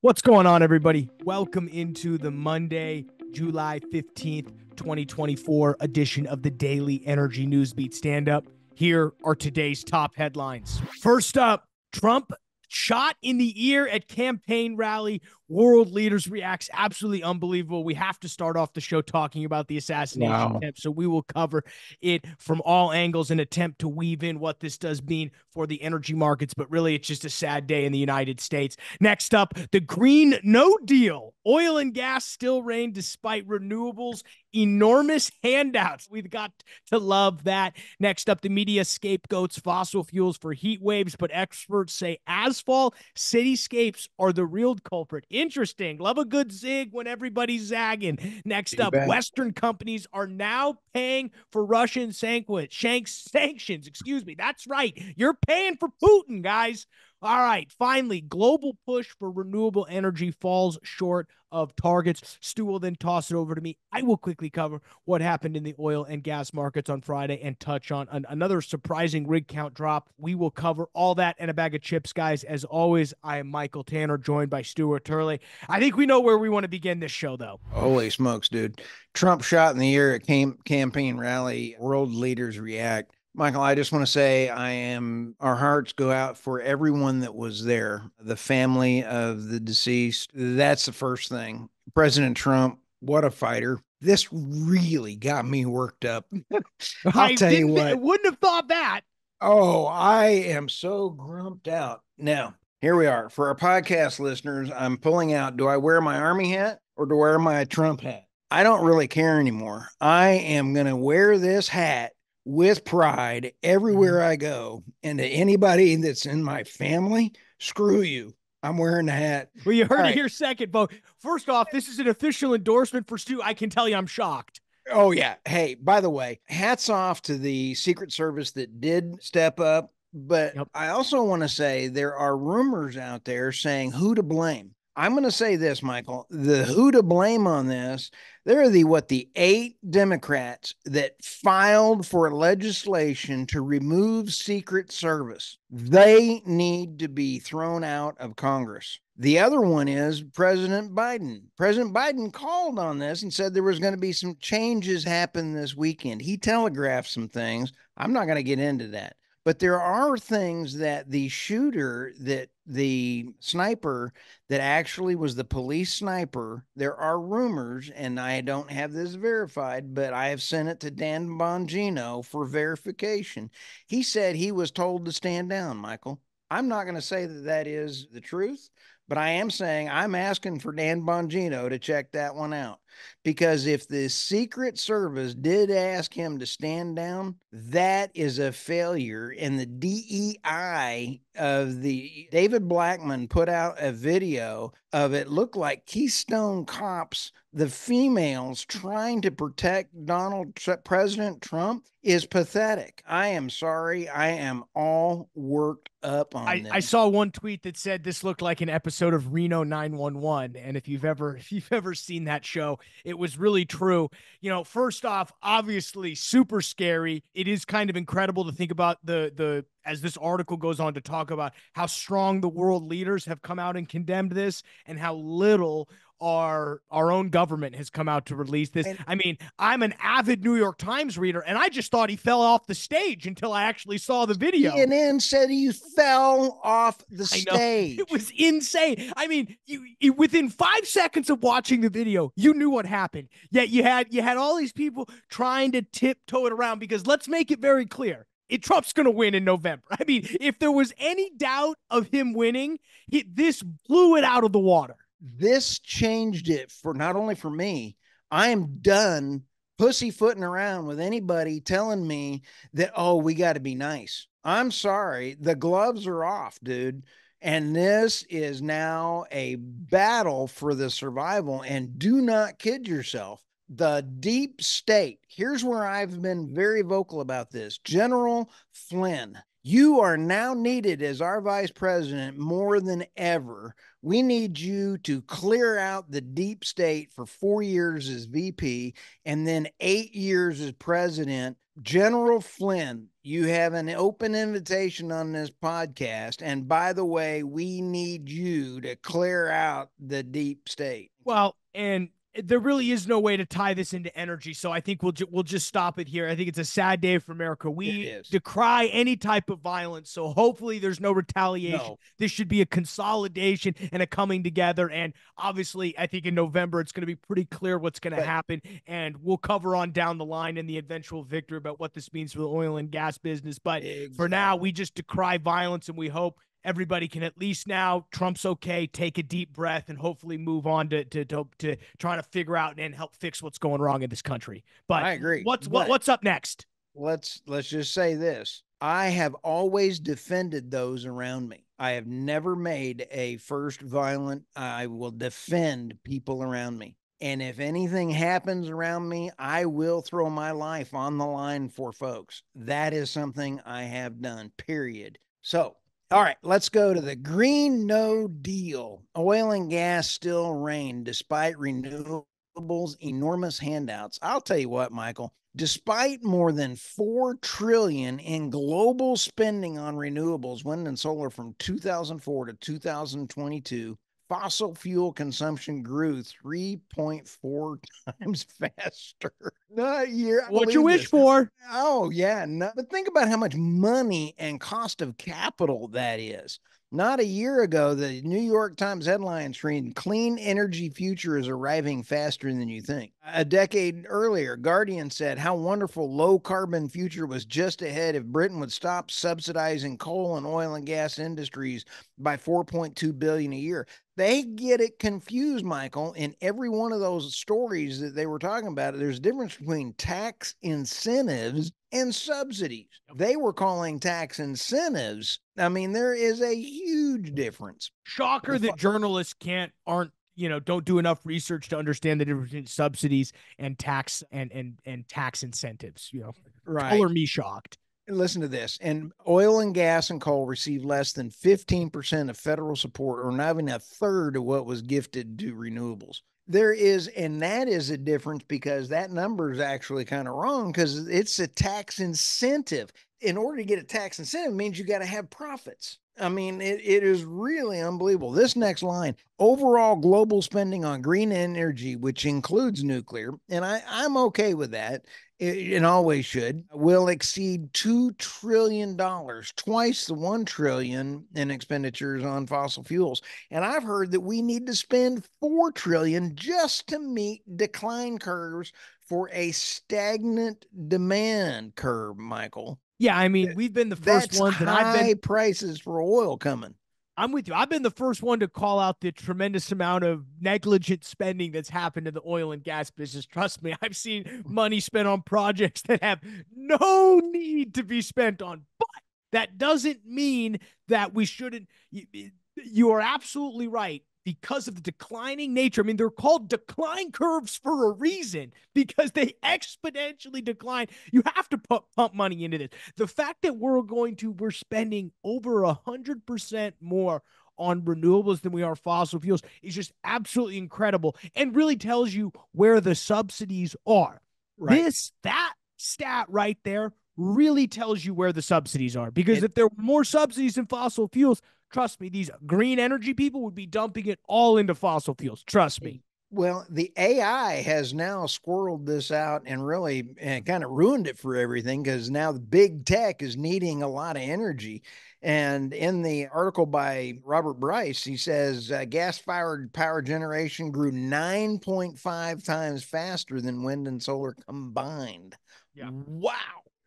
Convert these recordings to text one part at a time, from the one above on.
What's going on, everybody? Welcome into the Monday, July 15th, 2024 edition of the Daily Energy Newsbeat Stand Up. Here are today's top headlines. First up, Trump shot in the ear at campaign rally. World leaders reacts absolutely unbelievable. We have to start off the show talking about the assassination wow. attempt. So we will cover it from all angles and attempt to weave in what this does mean for the energy markets. But really, it's just a sad day in the United States. Next up, the Green No Deal. Oil and gas still reign despite renewables enormous handouts. We've got to love that. Next up, the media scapegoats fossil fuels for heat waves, but experts say asphalt cityscapes are the real culprit. Interesting. Love a good zig when everybody's zagging. Next up, Western companies are now paying for Russian sanctions. Excuse me. That's right. You're paying for Putin, guys. All right, finally, global push for renewable energy falls short of targets. Stu will then toss it over to me. I will quickly cover what happened in the oil and gas markets on Friday and touch on an, another surprising rig count drop. We will cover all that and a bag of chips, guys. As always, I am Michael Tanner, joined by Stuart Turley. I think we know where we want to begin this show, though. Holy smokes, dude. Trump shot in the ear at cam- campaign rally. World leaders react. Michael, I just want to say I am, our hearts go out for everyone that was there, the family of the deceased. That's the first thing. President Trump, what a fighter. This really got me worked up. I'll I tell you what. I wouldn't have thought that. Oh, I am so grumped out. Now, here we are. For our podcast listeners, I'm pulling out do I wear my army hat or do I wear my Trump hat? I don't really care anymore. I am going to wear this hat with pride everywhere mm-hmm. I go. And to anybody that's in my family, screw you. I'm wearing a hat. Well, you heard All it right. here second, Bo. First off, this is an official endorsement for Stu. I can tell you I'm shocked. Oh, yeah. Hey, by the way, hats off to the Secret Service that did step up. But yep. I also want to say there are rumors out there saying who to blame. I'm going to say this, Michael. The who to blame on this, they're the what the eight Democrats that filed for legislation to remove Secret Service. They need to be thrown out of Congress. The other one is President Biden. President Biden called on this and said there was going to be some changes happen this weekend. He telegraphed some things. I'm not going to get into that. But there are things that the shooter, that the sniper that actually was the police sniper, there are rumors, and I don't have this verified, but I have sent it to Dan Bongino for verification. He said he was told to stand down, Michael. I'm not going to say that that is the truth, but I am saying I'm asking for Dan Bongino to check that one out. Because if the Secret Service did ask him to stand down, that is a failure. And the DEI of the David Blackmon put out a video of it looked like Keystone cops, the females trying to protect Donald President Trump is pathetic. I am sorry. I am all worked up on I, this. I saw one tweet that said this looked like an episode of Reno 911. And if you've ever if you've ever seen that show, it was really true. You know, first off, obviously super scary. It is kind of incredible to think about the the as this article goes on to talk about how strong the world leaders have come out and condemned this and how little our our own government has come out to release this. And, I mean, I'm an avid New York Times reader, and I just thought he fell off the stage until I actually saw the video. CNN said he fell off the stage. It was insane. I mean, you, you, within five seconds of watching the video, you knew what happened. Yet you had you had all these people trying to tiptoe it around because let's make it very clear. It, Trump's going to win in November. I mean, if there was any doubt of him winning, he, this blew it out of the water this changed it for not only for me, I am done pussyfooting around with anybody telling me that, oh, we got to be nice. I'm sorry. The gloves are off, dude. And this is now a battle for the survival. And do not kid yourself. The deep state, here's where I've been very vocal about this General Flynn, you are now needed as our vice president more than ever we need you to clear out the deep state for four years as VP and then eight years as president General Flynn, you have an open invitation on this podcast. And by the way, we need you to clear out the deep state. Well, and there really is no way to tie this into energy. So I think we'll ju- we'll just stop it here. I think it's a sad day for America. We decry any type of violence. So hopefully there's no retaliation. No. This should be a consolidation and a coming together. And obviously, I think in November it's going to be pretty clear what's going to happen. And we'll cover on down the line in the eventual victory about what this means for the oil and gas business. But exactly. for now, we just decry violence and we hope everybody can at least now Trump's okay, take a deep breath, and hopefully move on to to to, to trying to figure out and help fix what's going wrong in this country. But I agree. What's what, what's up next? Let's let's just say this. I have always defended those around me. I have never made a first violent. I will defend people around me. And if anything happens around me, I will throw my life on the line for folks. That is something I have done, period. So all right, let's go to the Green No Deal. Oil and gas still reign despite renewables' enormous handouts. I'll tell you what, Michael, despite more than 4 trillion in global spending on renewables, wind and solar from 2004 to 2022, fossil fuel consumption grew 3.4 times faster. Not year. What you wish for? Oh, yeah. No, but think about how much money and cost of capital that is. Not a year ago, the New York Times headlines read Clean energy future is arriving faster than you think. A decade earlier, Guardian said how wonderful low carbon future was just ahead if Britain would stop subsidizing coal and oil and gas industries by 4.2 billion a year. They get it confused, Michael. In every one of those stories that they were talking about, there's a difference between tax incentives and subsidies. They were calling tax incentives. I mean, there is a huge difference. Shocker that journalists can't aren't you know don't do enough research to understand the difference between subsidies and tax and and and tax incentives. You know, right? Color me shocked. Listen to this. And oil and gas and coal receive less than 15% of federal support, or not even a third of what was gifted to renewables. There is and that is a difference because that number is actually kind of wrong because it's a tax incentive. In order to get a tax incentive means you got to have profits i mean it, it is really unbelievable this next line overall global spending on green energy which includes nuclear and I, i'm okay with that and always should, will exceed $2 trillion, twice the 1 trillion in expenditures on fossil fuels. And I've heard that we need to spend 4 trillion just to meet decline curves for a stagnant demand curve, Michael. Yeah, I mean, we've been the first That's ones that I've been prices for oil coming. I'm with you. I've been the first one to call out the tremendous amount of negligent spending that's happened in the oil and gas business. Trust me, I've seen money spent on projects that have no need to be spent on. But that doesn't mean that we shouldn't. You, you are absolutely right because of the declining nature. I mean, they're called decline curves for a reason because they exponentially decline. You have to put, pump money into this. The fact that we're going to, we're spending over a hundred percent more on renewables than we are fossil fuels is just absolutely incredible and really tells you where the subsidies are. Right. This, that stat right there really tells you where the subsidies are because it, if there were more subsidies in fossil fuels, Trust me, these green energy people would be dumping it all into fossil fuels. Trust me. Well, the AI has now squirreled this out and really and kind of ruined it for everything because now the big tech is needing a lot of energy. And in the article by Robert Bryce, he says uh, gas fired power generation grew 9.5 times faster than wind and solar combined. Yeah. Wow.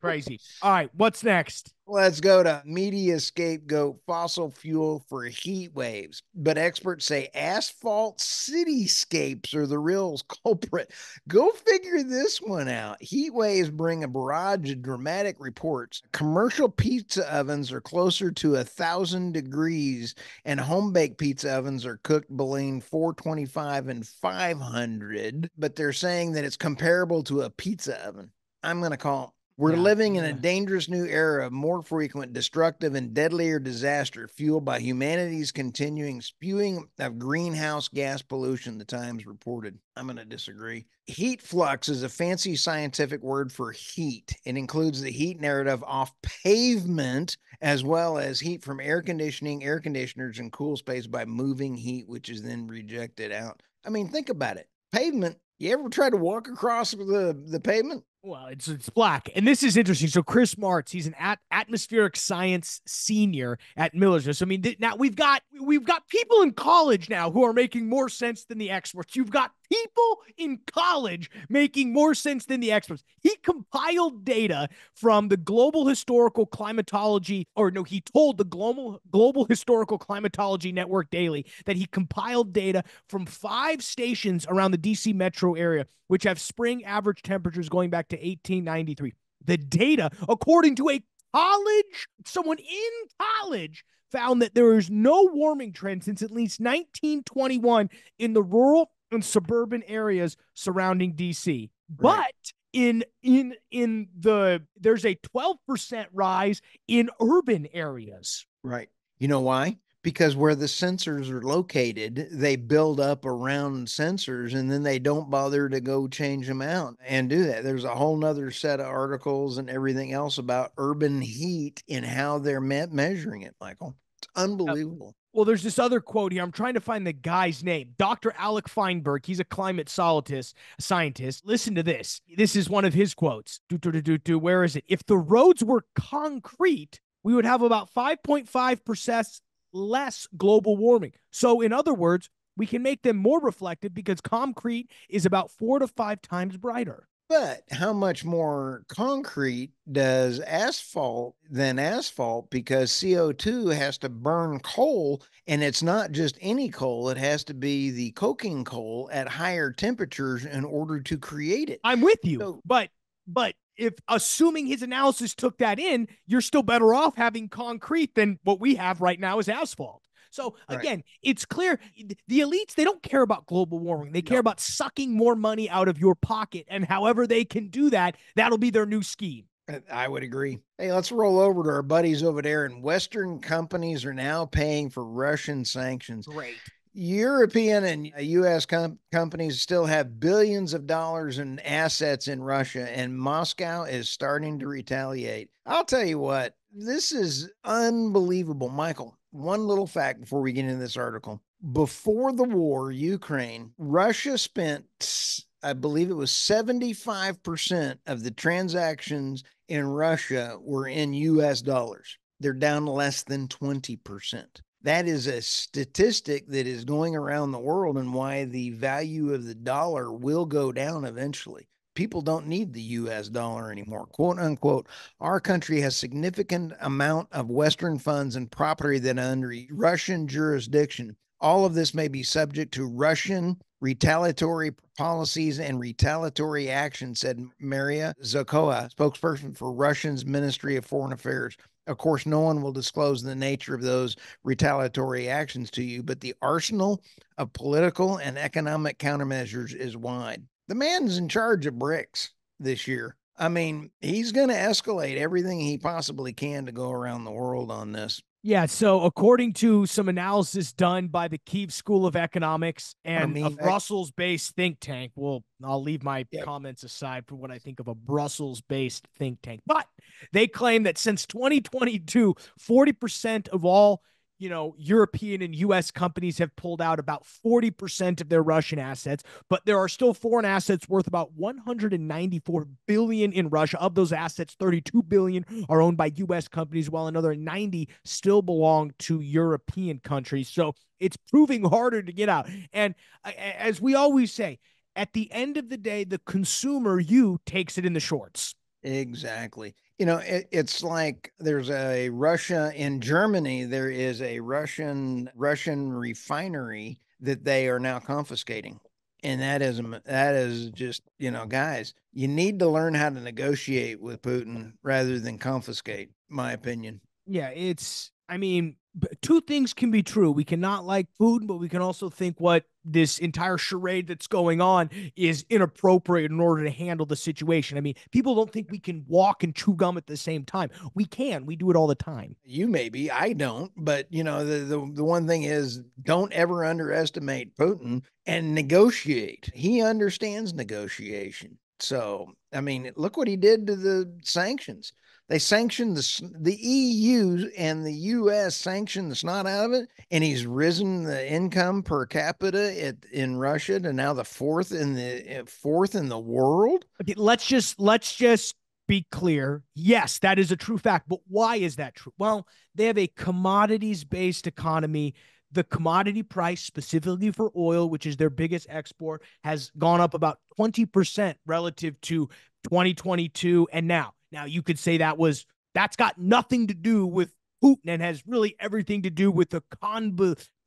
Crazy. All right, what's next? Let's go to media scapegoat fossil fuel for heat waves. But experts say asphalt cityscapes are the real culprit. Go figure this one out. Heat waves bring a barrage of dramatic reports. Commercial pizza ovens are closer to a thousand degrees, and home baked pizza ovens are cooked between 425 and 500. But they're saying that it's comparable to a pizza oven. I'm going to call We're yeah. living in a dangerous new era of more frequent, destructive, and deadlier disaster fueled by humanity's continuing spewing of greenhouse gas pollution, the Times reported. I'm going to disagree. Heat flux is a fancy scientific word for heat. It includes the heat narrative off pavement, as well as heat from air conditioning, air conditioners, and cool space by moving heat, which is then rejected out. I mean, think about it. Pavement you ever try to walk across the, the pavement? Well, it's it's black, and this is interesting. So Chris Martz, he's an at- atmospheric science senior at Miller's. So I mean, th- now we've got we've got people in college now who are making more sense than the experts. You've got people in college making more sense than the experts. He compiled data from the Global Historical Climatology, or no, he told the Global Global Historical Climatology Network Daily that he compiled data from five stations around the DC metro area which have spring average temperatures going back to 1893. The data, according to a college, someone in college, found that there is no warming trend since at least 1921 in the rural and suburban areas surrounding DC. Right. But in in in the there's a 12% rise in urban areas. Right. You know why? because where the sensors are located, they build up around sensors and then they don't bother to go change them out and do that. There's a whole nother set of articles and everything else about urban heat and how they're me- measuring it, Michael. It's unbelievable. Well, there's this other quote here. I'm trying to find the guy's name. Dr. Alec Feinberg. He's a climate scientist. Scientist. Listen to this. This is one of his quotes. Do, do, do, do, Where is it? If the roads were concrete, we would have about 5.5 percent less global warming. So, in other words, we can make them more reflective because concrete is about four to five times brighter. But how much more concrete does asphalt than asphalt? Because CO2 has to burn coal, and it's not just any coal, it has to be the coking coal at higher temperatures in order to create it. I'm with you. So, but but if assuming his analysis took that in, you're still better off having concrete than what we have right now is asphalt. So again, right. it's clear the elites they don't care about global warming. They care about sucking more money out of your pocket and however they can do that, that'll be their new scheme. I would agree. Hey, let's roll over to our buddies over there and Western companies are now paying for Russian sanctions. Great. European and uh, U.S. Com- companies still have billions of dollars in assets in Russia, and Moscow is starting to retaliate. I'll tell you what, this is unbelievable. Michael, one little fact before we get into this article. Before the war, Ukraine, Russia spent, I believe it was 75% of the transactions in Russia were in US dollars. They're down less than 20% that is a statistic that is going around the world and why the value of the dollar will go down eventually. People don't need the US dollar anymore, quote unquote. Our country has significant amount of western funds and property that are under Russian jurisdiction. All of this may be subject to Russian retaliatory policies and retaliatory action, said Maria Zakharova, spokesperson for Russia's Ministry of Foreign Affairs. Of course, no one will disclose the nature of those retaliatory actions to you, but the arsenal of political and economic countermeasures is wide. The man's in charge of BRICS this year. I mean, he's going to escalate everything he possibly can to go around the world on this. Yeah. So, according to some analysis done by the Kiev School of Economics and I mean, a Brussels based think tank, well, I'll leave my yep. comments aside for what I think of a Brussels based think tank, but they claim that since 2022, 40% of all you know, European and US companies have pulled out about 40% of their Russian assets, but there are still foreign assets worth about 194 billion in Russia. Of those assets, 32 billion are owned by US companies while another 90 still belong to European countries. So, it's proving harder to get out. And as we always say, at the end of the day, the consumer you takes it in the shorts. Exactly you know it, it's like there's a russia in germany there is a russian russian refinery that they are now confiscating and that is that is just you know guys you need to learn how to negotiate with putin rather than confiscate my opinion Yeah, it's I mean, two things can be true. We cannot like food, but we can also think what this entire charade that's going on is inappropriate in order to handle the situation. I mean, people don't think we can walk and chew gum at the same time. We can. We do it all the time. You maybe, I don't, but you know, the the, the one thing is don't ever underestimate Putin and negotiate. He understands negotiation. So, I mean, look what he did to the sanctions. They sanctioned the the EU and the US sanctioned the snot out of it, and he's risen the income per capita at, in Russia to now the fourth in the eh, fourth in the world. Okay, let's just let's just be clear. Yes, that is a true fact, but why is that true? Well, they have a commodities based economy the commodity price specifically for oil which is their biggest export has gone up about 20% relative to 2022 and now now, you could say that was that's got nothing to do with Putin and has really everything to do with the con,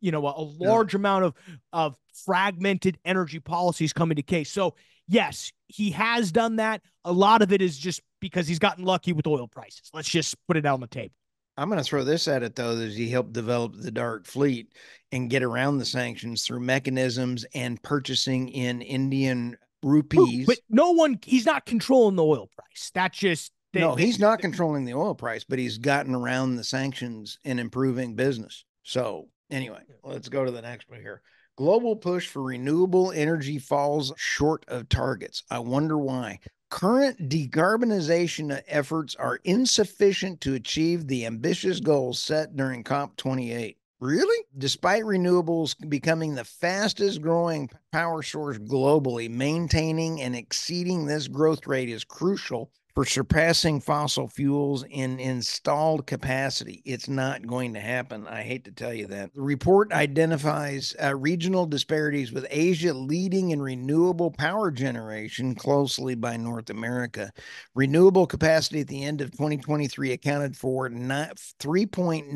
you know, a, a large yeah. amount of of fragmented energy policies coming to case. So, yes, he has done that. A lot of it is just because he's gotten lucky with oil prices. Let's just put it on the table. I'm going to throw this at it though, that he helped develop the dark fleet and get around the sanctions through mechanisms and purchasing in Indian rupees. But no one, he's not controlling the oil price. That's just. They, no, he's not controlling the oil price, but he's gotten around the sanctions and improving business. So, anyway, let's go to the next one here. Global push for renewable energy falls short of targets. I wonder why. Current decarbonization efforts are insufficient to achieve the ambitious goals set during COP28. Really? Despite renewables becoming the fastest growing power source globally, maintaining and exceeding this growth rate is crucial for surpassing fossil fuels in installed capacity. It's not going to happen. I hate to tell you that. The report identifies uh, regional disparities with Asia leading in renewable power generation closely by North America. Renewable capacity at the end of 2023 accounted for 3.9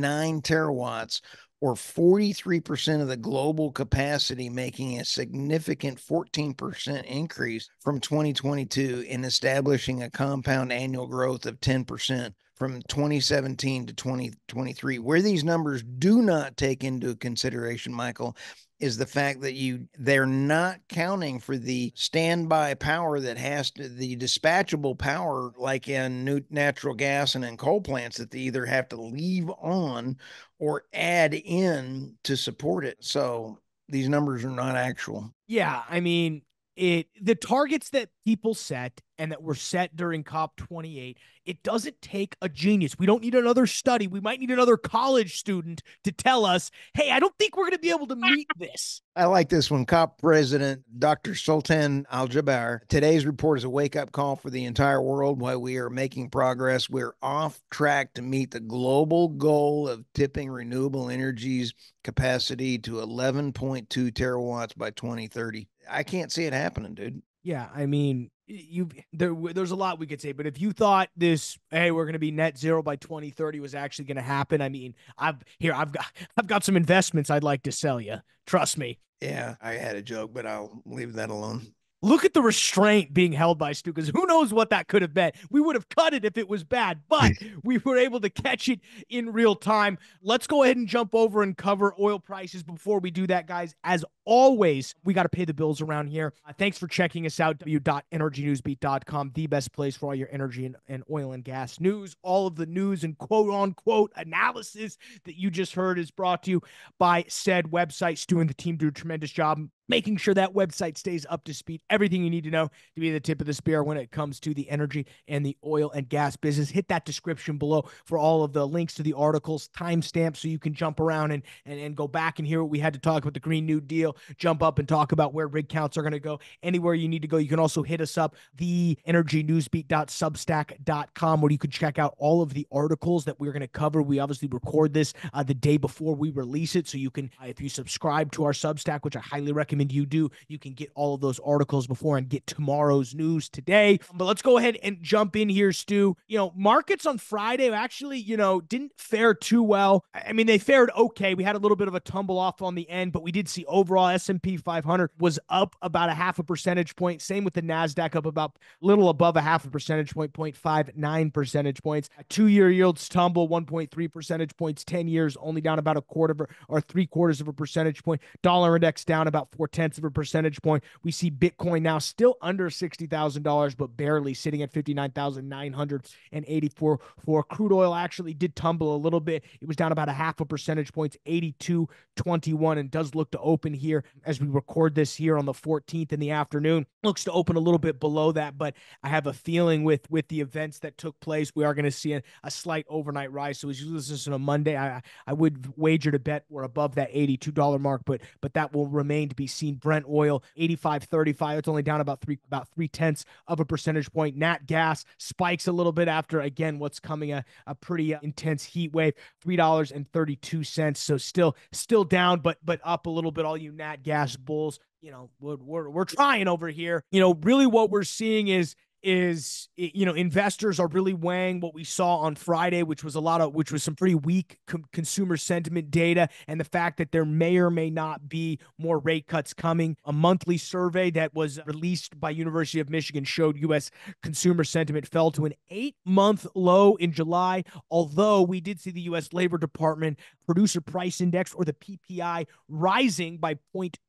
terawatts or 43% of the global capacity, making a significant 14% increase from 2022 in establishing a compound annual growth of 10% from 2017 to 2023. Where these numbers do not take into consideration, Michael, is the fact that you they're not counting for the standby power that has to the dispatchable power like in new natural gas and in coal plants that they either have to leave on or add in to support it. So these numbers are not actual. Yeah i mean it the targets that people set and that were set during COP 28, it doesn't take a genius. We don't need another study. We might need another college student to tell us, hey, I don't think we're going to be able to meet this. I like this one. COP President Dr. Sultan Al Jaber. Today's report is a wake up call for the entire world while we are making progress. We're off track to meet the global goal of tipping renewable energies capacity to 11.2 terawatts by 2030. I can't see it happening, dude. Yeah, I mean, you there there's a lot we could say but if you thought this hey we're going to be net zero by 2030 was actually going to happen i mean i've here i've got i've got some investments i'd like to sell you trust me yeah i had a joke but i'll leave that alone Look at the restraint being held by Stu, because who knows what that could have been. We would have cut it if it was bad, but we were able to catch it in real time. Let's go ahead and jump over and cover oil prices before we do that, guys. As always, we got to pay the bills around here. Uh, thanks for checking us out. w.energynewsbeat.com, the best place for all your energy and, and oil and gas news. All of the news and quote unquote analysis that you just heard is brought to you by said website. Stu and the team do a tremendous job making sure that website stays up to speed. Everything you need to know to be the tip of the spear when it comes to the energy and the oil and gas business. Hit that description below for all of the links to the articles, timestamps, so you can jump around and, and, and go back and hear what we had to talk about the Green New Deal, jump up and talk about where rig counts are going to go, anywhere you need to go. You can also hit us up, the energynewsbeat.substack.com, where you can check out all of the articles that we're going to cover. We obviously record this uh, the day before we release it. So you can, uh, if you subscribe to our Substack, which I highly recommend you do. You can get all of those articles before and get tomorrow's news today. But let's go ahead and jump in here, Stu. You know, markets on Friday actually, you know, didn't fare too well. I mean, they fared okay. We had a little bit of a tumble off on the end, but we did see overall saw S&P 500 was up about a half a percentage point. Same with the Nasdaq up about a little above a half a percentage point, 0.59 percentage points. Two-year yields tumble 1.3 percentage points. 10 years only down about a quarter or three quarters of a percentage point. Dollar index down about four tenths of a percentage point. We see Bitcoin now still under $60,000, but barely sitting at 59,984 for crude oil actually did tumble a little bit. It was down about a half a percentage points, 82.21, and does look to open here as we record this here on the 14th in the afternoon. Looks to open a little bit below that, but I have a feeling with with the events that took place, we are going to see a, a, slight overnight rise. So as you listen on a Monday, I I would wager to bet we're above that $82 mark, but but that will remain to be seen. Brent oil 85.35. It's only down about three about three tenths of a percentage point. Nat gas spikes a little bit after again what's coming a, a pretty uh, intense heat wave. Three dollars and thirty two cents. So still still down, but but up a little bit. All you nat gas bulls. You know we're, we're, we're trying over here. You know really what we're seeing is is you know investors are really weighing what we saw on Friday which was a lot of which was some pretty weak com- consumer sentiment data and the fact that there may or may not be more rate cuts coming. A monthly survey that was released by University of Michigan showed US consumer sentiment fell to an 8 month low in July although we did see the US Labor Department producer price index or the PPI rising by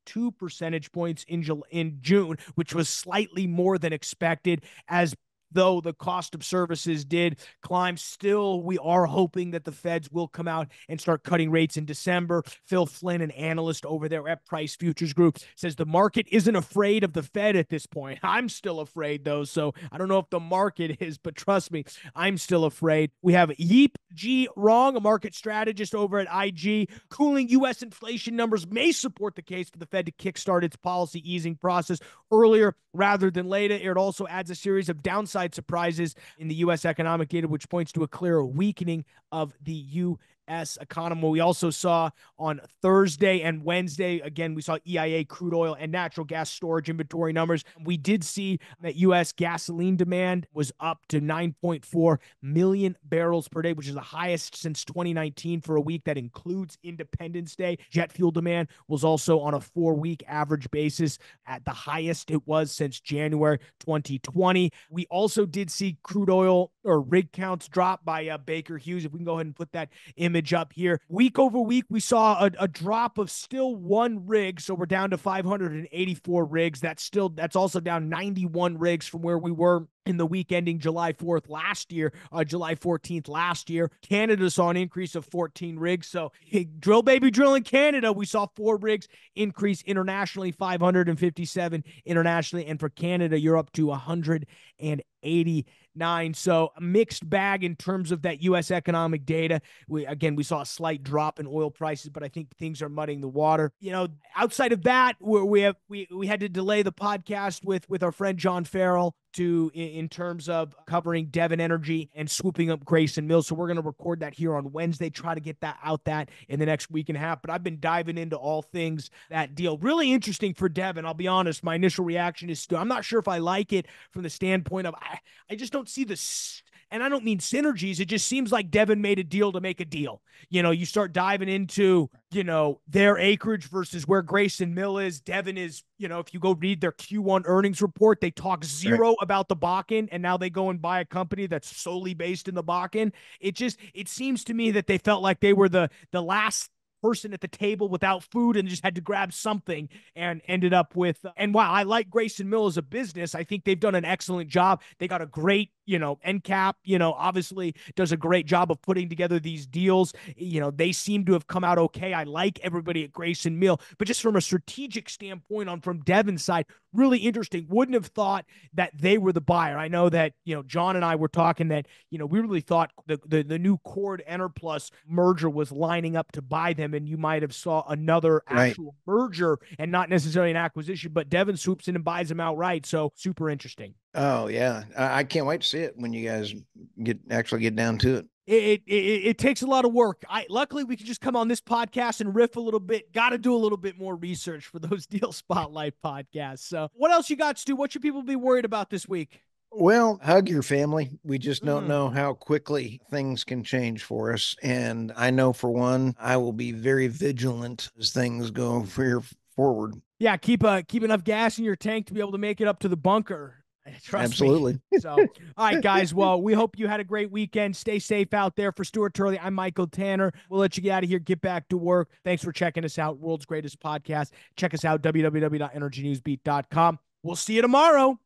0.2 percentage points in in June which was slightly more than expected as though the cost of services did climb, still we are hoping that the feds will come out and start cutting rates in December. Phil Flynn, an analyst over there at Price Futures Group, says the market isn't afraid of the Fed at this point. I'm still afraid though, so I don't know if the market is, but trust me, I'm still afraid. We have Yeap Jun Rong, a market strategist over at IG. Cooling U.S. inflation numbers may support the case for the Fed to kickstart its policy easing process earlier rather than later. It also adds a series of downside downside surprises in the U.S. economic data, which points to a clear weakening of the U U.S. economy. We also saw on Thursday and Wednesday, again, we saw EIA crude oil and natural gas storage inventory numbers. We did see that U.S. gasoline demand was up to 9.4 million barrels per day, which is the highest since 2019 for a week that includes Independence Day. Jet fuel demand was also on a four week average basis at the highest it was since January 2020. We also did see crude oil or rig counts drop by uh, Baker Hughes. If we can go ahead and put that image image up here. Week over week, we saw a, a drop of still one rig. So we're down to 584 rigs. That's still, that's also down 91 rigs from where we were in the week ending July 4th last year, uh, July 14th last year. Canada saw an increase of 14 rigs. So, hey, drill baby drill in Canada, we saw four rigs increase internationally, 557 internationally. And for Canada, you're up to 180 nine. So mixed bag in terms of that U.S. economic data. We again we saw a slight drop in oil prices, but I think things are muddying the water. You know, outside of that, we have we we had to delay the podcast with with our friend John Farrell to in terms of covering Devon Energy and swooping up Grayson Mills. So we're going to record that here on Wednesday, try to get that out that in the next week and a half. But I've been diving into all things that deal. Really interesting for Devon. I'll be honest. My initial reaction is still, I'm not sure if I like it from the standpoint of I, I just don't see the and I don't mean synergies. It just seems like Devon made a deal to make a deal. You know, you start diving into, you know, their acreage versus where Grayson Mill is. Devon is, you know, if you go read their Q1 earnings report, they talk zero right. about the Bakken, and now they go and buy a company that's solely based in the Bakken. It just it seems to me that they felt like they were the the last person at the table without food and just had to grab something and ended up with uh, and while I like Grayson Mill as a business, I think they've done an excellent job. They got a great you know, EnCap, you know, obviously does a great job of putting together these deals. You know, they seem to have come out okay. I like everybody at Grayson Mill, but just from a strategic standpoint on from Devon's side, really interesting. Wouldn't have thought that they were the buyer. I know that, you know, John and I were talking that, you know, we really thought the the, the new Chord Enerplus merger was lining up to buy them, and you might have saw another actual merger and not necessarily an acquisition, but Devon swoops in and buys them outright. So super interesting. Oh yeah, I, I can't wait to see it when you guys get actually get down to it. It, it, it takes a lot of work. I luckily we can just come on this podcast and riff a little bit. Got to do a little bit more research for those deal spotlight podcasts. So, what else you got, Stu? What should people be worried about this week? Well, hug your family. We just don't mm. know how quickly things can change for us. And I know for one, I will be very vigilant as things go for forward. Yeah, keep uh keep enough gas in your tank to be able to make it up to the bunker. Trust Absolutely. Me. So, all right, guys. Well, we hope you had a great weekend. Stay safe out there. For Stuart Turley, I'm Michael Tanner. We'll let you get out of here, get back to work. Thanks for checking us out. World's greatest podcast. Check us out, www.energynewsbeat.com. We'll see you tomorrow.